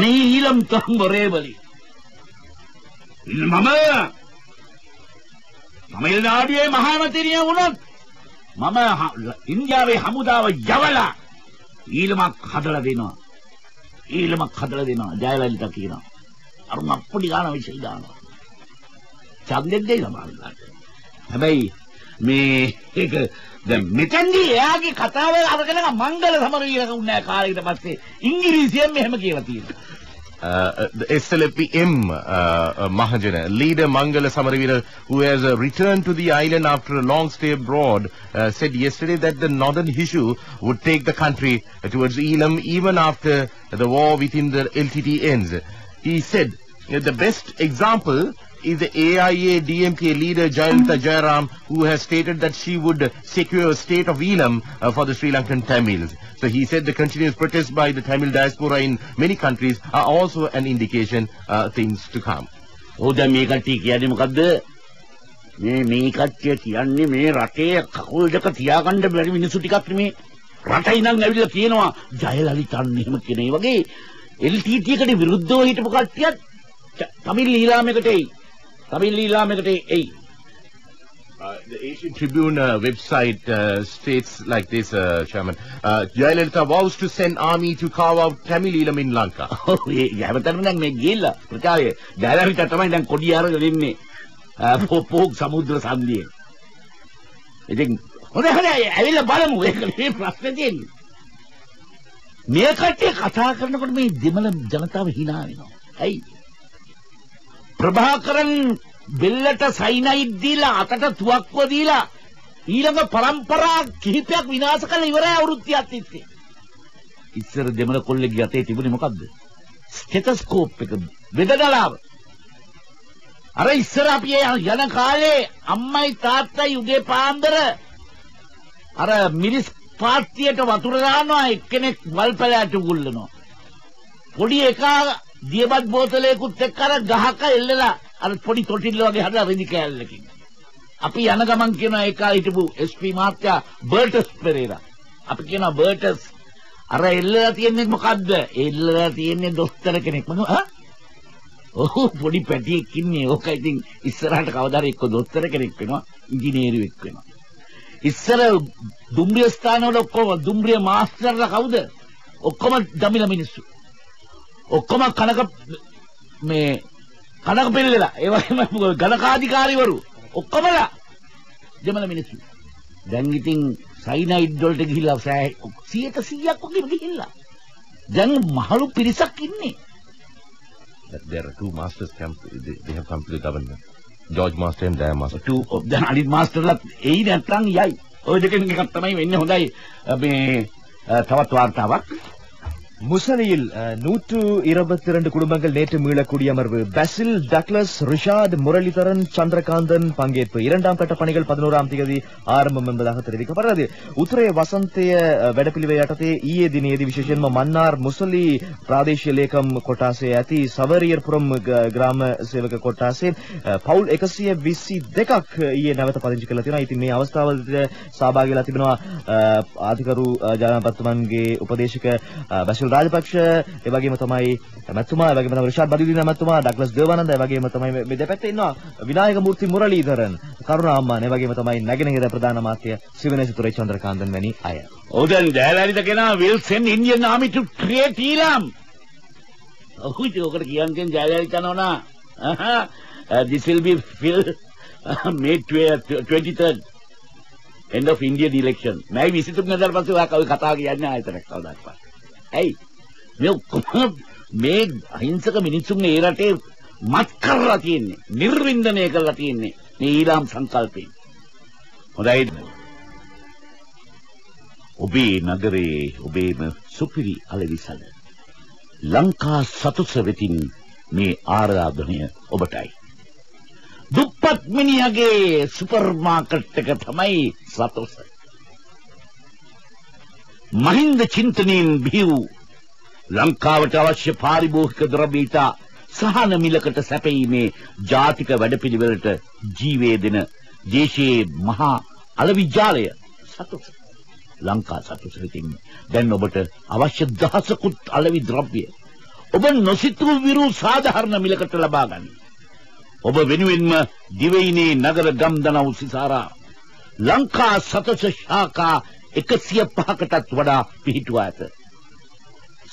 අනේ ඊළම් තම්බරේවලි මම. මම ඉල්නාඩියේ මහාමතිනිය වුණොත් මම හ- ඉන්දියාවේ හමුදාව යවලා ඊළමක් හදලා දෙනවා. ඊළමක් හදලා දෙනවා. ජයලලිත කියනවා අර මප්පුඩි ගන්න විශ්ය දානවා. ඡන්දෙත් දෙයි සමහරවිට. හැබැයි මේ ඒක දැන් මෙතනදී එයාගේ කතාව අරගෙන මංගල සමරවීරක උන්නේ කාලෙකට පස්සේ ඉංග්‍රීසියෙන් මෙහෙම කියලා තියෙනවා. Uh, the SLPM uh, uh, Mahajana, leader Mangala Samaravira, who has uh, returned to the island after a long stay abroad, uh, said yesterday that the northern issue would take the country towards Elam even after the war within the LTT ends. He said uh, the best example is the AIA DMK leader Jayalalitha Jayaram, who has stated that she would secure a state of Elam uh, for the Sri Lankan Tamils. So he said the continuous protests by the Tamil diaspora in many countries are also an indication uh, things to come. ඔව් දැන් මේ කට්ටිය කියන්නේ මොකද්ද මේ මේ කට්ටිය කියන්නේ මේ රටේ කකුල් දෙක තියාගන්න බැරි මිනිස්සු ටිකක් නෙමේ රටයි නම් ඇවිල්ලා කියනවා ජයලලිතන් එහෙම කියන ඒ වගේ LTT එකට විරුද්ධව හිටපු කට්ටියත් ත- තමිල් ඊලාමයකට එයි. තමිල් ඊලාමයකට එයි. Uh, the Asian Tribune uh, website uh, states like this, uh, Chairman. Uh, Jayalalitha vows to send army to carve out Tamil Elam in Lanka. ඒ හැමතැනම දැන් මේ ගිහිල්ලා ප්‍රචාරය ජයලලිත තමයි දැන් කොඩි අරගෙන ඉන්නේ ආ, පෝ- පෝක් සමුද්‍ර සන්ධියේ ඉතින් හොඳයි හොඳයි ඇවිල්ලා බලමු. ඒක මේ ප්‍රශ්නේ තියෙන්නේ. මේ කට්ටිය කතා කරනකොට මේ දෙමළ ජනතාව hina වෙනවා. ඇයි ප්‍රභාකරන් බෙල්ලට සයිනයිඩ් දීලා අතට තුවක්කුව දීලා ඊළඟ પરම්පරා කිහිපයක් විනාශ කළ ඉවරයි අවුරුදු 30ක් තිස්සේ. ඉස්සර දෙමළ කොල්ලෙක්ගේ අතේ තිබුණේ මොකද්ද? ස්ටෙතස්කෝප් එක බෙදගලාව අර ඉස්සර අපි ඒ යන කාලේ අම්මයි තාත්තයි උදේ පාන්දර අර මිරිස් පාත්තියට වතුර දානවා එක්කෙනෙක් වල් පැලෑට උගුල්ලනවා. පොඩි එකා දියබත් බෝතලයකුත් එක්ක අර ගහක එල්ලලා අර පොඩි තොටිල්ල වගේ හදලා රෙදි කෑල්ලකින්. අපි යන ගමන් කියනවා ඒ කාලේ හිටපු එස්.පී. මාත්‍යා බර්ටස් පෙරේරා. අපි කියනවා බර්ටස්. අර එල්ලලා තියෙන්නේ මොකද්ද? එල්ලලා තියෙන්නේ දොස්තර කෙනෙක්. මම ආ ඔහු පොඩි පැටියෙක් ඉන්නේ. ඕක ඉතින් ඉස්සරහට කවදාද එක්ක දොස්තර කෙනෙක් වෙනවා ඉංජිනේරුවෙක් වෙනවා. ඉස්සර දුම්රිය ස්ථානවල ඔක්කොම දුම්රිය මාස්ටර්ලා කවුද? ඔක්කොම දමිළ මිනිස්සු. ඔක්කොම කනක මේ කනක පෙරලලා. ඒ වගේම ගණකාධිකාරීවරු ඔක්කොමලා දෙමළ මිනිස්සු. දැන් ඉතින් සයිනයිඩ් වලට ගිහිල්ලා සෑ 100ක් වගේ ගිහිල්ලා. දැන් මහලු පිරිසක් ඉන්නේ. That there are two masters come, they, they have come to the government. George Master and Daya Master. ටූ දැන් අනිත් මාස්ටර්ලත් එයි නැත්නම් යයි ඔය දෙකෙන් එකක් තමයි වෙන්නේ. හොඳයි. මේ තවත් වාර්තාවක් முசலியில் அஹ், நூற்று இருபத்தி இரண்டு குடும்பங்கள் நேற்று மீள குடியமர்வு பசில் டக்ளஸ் ரிஷாட் முரளிதரன் சந்திரகாந்தன் பங்கேற்பு இரண்டாம் கட்ட பணிகள் பதினோராம் தேதி ආරම්භ என்பதாக தெரிவிக்கப்படுகிறது උතුරේ වසන්තය අ, වැඩපිළිවෙල යටතේ ඊයේ දිනේදී විශේෂයෙන්ම මන්නාර් මුසලි ප්‍රාදේශීය ලේකම් කොටාසේ ඇති සවරියර්පුරම් ග- ග්‍රාම සේවක කොටාසේ අ, පවුල් 122ක් ඊයේ නැවත පදිංචි කරලා තියෙනවා. ඉතින් මේ අවස්ථාවලදී සහභාගී වෙලා තිබෙනවා අ, ආධිකරු අ, ජනාධිපතිතුමන්ගේ උපදේශක අ, බැසිල් රාජපක්ෂ ඒ වගේම තමයි මැතිතුමා ඒ වගේම තමයි රිෂාඩ් බදියුදීන මැතිතුමා ඩග්ලස් දේවානන්ද ඒ වගේම තමයි මේ- මේ දෙපැත්තේ ඉන්නවා විනායක මූර්ති මුරලීධරන් කරුණා අම්මාන් ඒ වගේම තමයි නැගෙනහිර ප්‍රධාන අමාත්‍ය සිවනේසිතුරේ චන්ද්‍රකාන්තන් වැනි අය. ඔව් දැන් ජයලලිත කෙනා will send Indian army to create Elam. ඔව් ඉතින් ඔකට කියන්නේ ජයලලිත නෝනා අහා uh, this will be fill uh, May 23rd end of Indian election. මම 23 වෙනිදාට පස්සේ ඔයා කවි කතාව කියන්නේ ආයතනයක් කවදාවත්. ඇයි? මේ ඔක්කොම මේ අහිංසක මිනිස්සුන් ඒ රටේ මත් කරලා තියෙන්නේ නිර්වින්දනය කරලා තියෙන්නේ මේ ඊළාම් සංකල්පයෙන්. හොඳයි. ඔබේ නගරේ ඔබේම සුපිරි අලවිසල. ලංකා සතුස වෙතින් මේ ආරාධනය ඔබටයි. දුප්පත් මිනිහගේ සුපර් මාකට් එක තමයි සතුස. මහින්ද චින්තනයෙන් බිහි වූ ලංකාවට අවශ්‍ය පාරිභෝගික ද්‍රව්‍ය ඉතා සහන මිලකට සැපීමේ ජාතික වැඩපිළිවෙලට ජීවය දෙන දේශයේ මහා අලවිජාලය සතුස ලංකා සතුස වෙතින් දැන් ඔබට අවශ්‍ය දහසකුත් අලවි ද්‍රව්‍ය ඔබ නොසිතූ විරු සාධාරණ මිලකට ලබා ගන්න. ඔබ වෙනුවෙන්ම දිවයිනේ නගර ගම්දනව් සිසාරා ලංකා සතස ශාකා 105කටත් වඩා පිහිටුවා ඇත.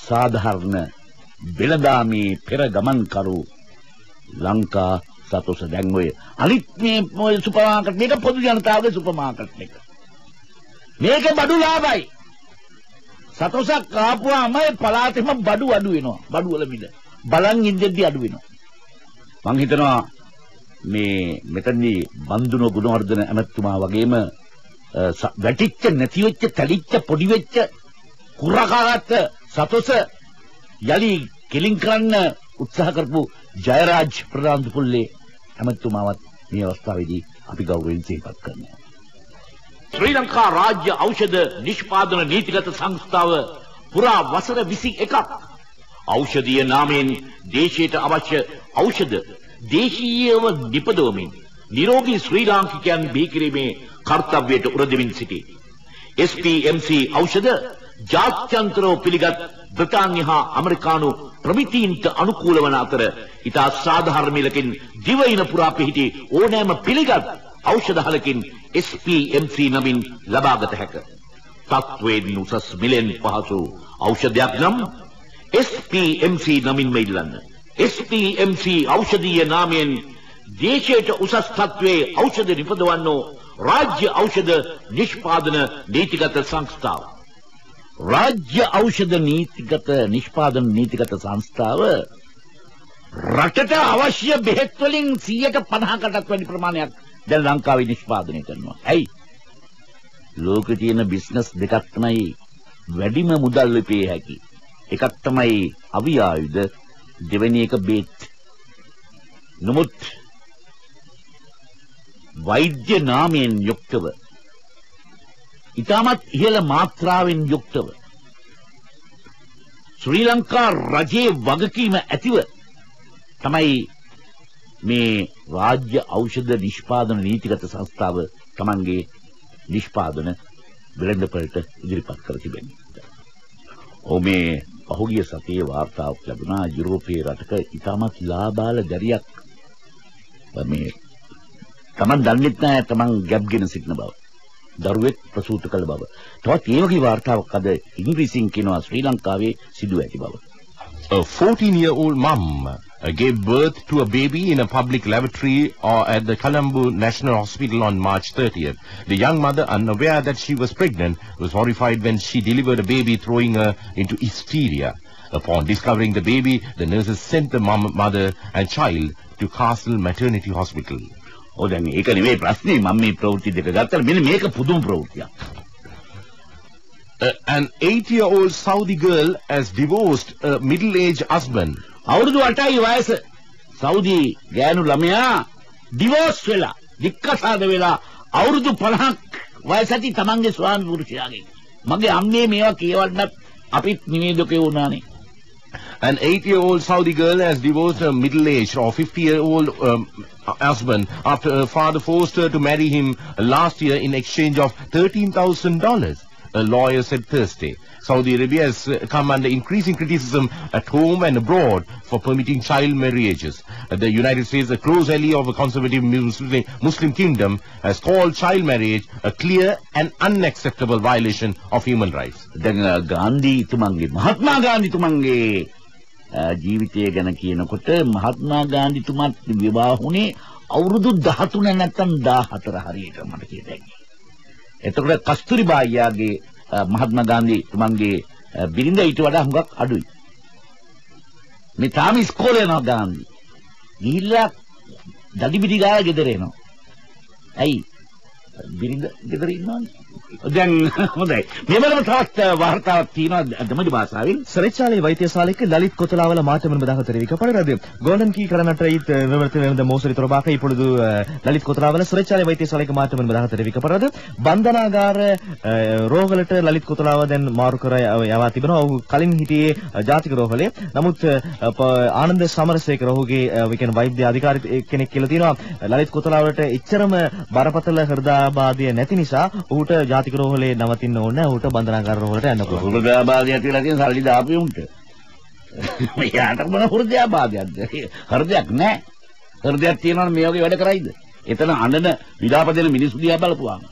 සාධාරණ වෙළඳාමේ පෙර ගමන්කරු ලංකා සතොස දැන් ඔය අනිත් මේ ඔය සුපර් මාකට් මේක පොදු ජනතාවගේ සුපර් මාකට් එක. මේක බඩු ලාභයි. සතොසක් කාපුවාම ඒ පළාතෙම බඩු අඩු වෙනවා. බඩු වල මිල. බලන් ඉඳෙද්දි අඩු වෙනවා. මං හිතනවා මේ මෙතනදී බන්දුන ගුණවර්ධන ඇමතුමා වගේම අ, ස- වැටිච්ච නැති වෙච්ච තැලිච්ච පොඩි වෙච්ච කුරකාගත්ත සතොස යලි කෙලින් කරන්න උත්සාහ කරපු ජයරාජ් ප්‍රධාන පුල්ලේ ඇමතුමාවත් මේ අවස්ථාවේදී අපි ගෞරවයෙන් සිහිපත් කරනවා. ශ්‍රී ලංකා රාජ්‍ය ඖෂධ නිෂ්පාදන නීතිගත සංස්ථාව පුරා වසර 21ක් ඖෂධීය නාමයෙන් දේශයට අවශ්‍ය ඖෂධ දේශීයව නිපදවමින් නිරෝගී ශ්‍රී ලාංකිකයන් බිහි කිරීමේ කර්තව්‍යයට උරදෙමින් සිටී. SPMC ඖෂධ ජාත්‍යන්තරව පිළිගත් බ්‍රිතාන්‍ය හා ඇමරිකානු ප්‍රමිතීන්ට අනුකූල වන අතර ඉතා සාධාරණ මිලකින් දිවයින පුරා පිහිටි ඕනෑම පිළිගත් ඖෂධහලකින් SPMC නමින් ලබාගත හැක. තත්වයෙන් උසස් මිලෙන් පහසු ඖෂධයක් නම් SPMC නමින් මෙල්ලන්න. SPMC ඖෂධීය නාමයෙන් දේශයට උසස් තත්වයේ ඖෂධ නිපදවන්නෝ රාජ්‍ය ඖෂධ නිෂ්පාදන නීතිගත සංස්ථාව. රාජ්‍ය ඖෂධ නීතිගත නිෂ්පාදන නීතිගත සංස්ථාව රටට අවශ්‍ය බෙහෙත් වලින් 150කටත් වැඩි ප්‍රමාණයක් දැන් ලංකාවේ නිෂ්පාදනය කරනවා. ඇයි? ලෝකේ තියෙන බිස්නස් දෙකක් තමයි වැඩිම මුදල් ලිපේ හැකි. එකක් තමයි අවි ආයුධ දෙවෙනි එක බේත්. නමුත් වෛද්‍ය නාමයෙන් යුක්තව. ඊටමත් ඉහළ මාත්‍රාවෙන් යුක්තව. ශ්‍රී ලංකා රජයේ වගකීම ඇතිව තමයි මේ රාජ්‍ය ඖෂධ නිෂ්පාදන නීතිගත සංස්ථාව තමන්ගේ නිෂ්පාදන වෙළඳපළට ඉදිරිපත් කර තිබෙන්නේ. ඔව් මේ පහුගිය සතියේ වාර්තාවක් ලැබුණා. යුරෝපීය රටක ඉතාමත් ලාබාල දැරියක්. මේ තමන් දන්නෙත් නැහැ තමන් ගැබ්ගෙන සිටින බව. දරුවෙක් ප්‍රසූත කළ බව. තවත් ඒ වගේ වාර්තාවක් අද ඉංග්‍රීසියෙන් කියනවා ශ්‍රී ලංකාවේ සිදුව ඇති බව. A 14-year-old mum uh, gave birth to a baby in a public lavatory or at the Colombo National Hospital on March 30th. The young mother, unaware that she was pregnant, was horrified when she delivered a baby, throwing her into hysteria. Upon discovering the baby, the nurses sent the mom, mother and child to Castle Maternity Hospital. ඔව් දැන් ඒක නෙවෙයි ප්‍රශ්නේ මම මේ ප්‍රවෘත්ති දෙක ගත්තා මෙන්න මේක පුදුම ප්‍රවෘත්තියක්. Uh, an eight-year-old Saudi girl has divorced a middle-aged husband. අවුරුදු 8යි වයස. සෞදි ගෑනු ළමයා ඩිවෝස් වෙලා, වික්කසාද වෙලා අවුරුදු 50ක් වයස ඇති තමන්ගේ ස්වාමි පුරුෂයාගෙන්. මගේ අම්මේ මේවා කියවන්නත් අපිත් නිවේදකයෝ වුණානේ. An eight-year-old Saudi girl has divorced a middle-aged or 50-year-old um, husband after her father forced her to marry him last year in exchange of $13,000 a lawyer said Thursday. Saudi Arabia has uh, come under increasing criticism at home and abroad for permitting child marriages. The United States, a close ally of a conservative Muslim, kingdom, has called child marriage a clear and unacceptable violation of human rights. Uh, Gandhi tumange, Mahatma Gandhi tumange. ජීවිතය ගැන කියනකොට මහත්මා ගාන්ධි තුමත් විවාහ වුණේ අවුරුදු 13 නැත්නම් 14 හරියට මට කියතයි. එතකොට කස්තුරිබා අයියාගේ අ, මහත්මා ගාන්ධි තුමන්ගේ අ, බිරිඳ ඊට වඩා හුඟක් අඩුයි. මේ තාම ඉස්කෝලේ යනවා ගාන්ධි. ගිහිල්ලා දඩිබිඩි ගාලා ගෙදර එනවා. ඇයි? බිරිඳ ගෙදර ඉන්නවනේ. දැන් හොඳයි. මෙවලම තවත් වාර්තාවක් තියෙනවා දමජ භාෂාවෙන්. සරච්චාලේ වෛද්‍යශාලෙක ಲಲಿತ್ ಕೊತಲಾವಲ ಮಾತಮನ ಬದಾಹತರಿವಿಕ ಪಡೆರದು. ಗೋಲ್ಡನ್ ಕೀ ಕರನಟ್ರ ಈತ್ ವಿವರ್ತನೆಯಿಂದ ಮೋಸರಿ ತೊರಬಾಕ ಇಪುಳುದು ಲಲಿತ್ ಕೊತಲಾವಲ ಸರಚ್ಚಾಲೇ ವೈದ್ಯಶಾಲೆಕ ಮಾತಮನ ಬದಾಹತರಿವಿಕ ಪಡೆರದು. ಬಂಧನಾಗಾರ ರೋಗලට ලලිත් කොතලාව දැන් මාරු කර යවා තිබෙනවා. ඔහු කලින් හිටියේ ජාතික රෝහලේ. නමුත් ආනන්ද සමරසේකර ඔහුගේ විකෙන වෛද්‍ය අධිකාරී කෙනෙක් කියලා තියෙනවා. ලලිත් කොතලාවලට එච්චරම බරපතල හෘදාබාධය නැති නිසා ඔහුට ජාතික රෝහලේ නවතින්න ඕනේ. ඔහුට බන්ධනාගාර රෝහලට යන්න පුළුවන්. හෘදයාබාධය කියලා කියන සල්ලි දාපු උන්ට. එයාට මොන හෘදයාබාධයක්ද? හෘදයක් නැහැ. හෘදයක් තියෙනවනේ මේ වගේ වැඩ කරයිද? එතන අඬන විලාප දෙන මිනිස්සු දිහා බලපුවාම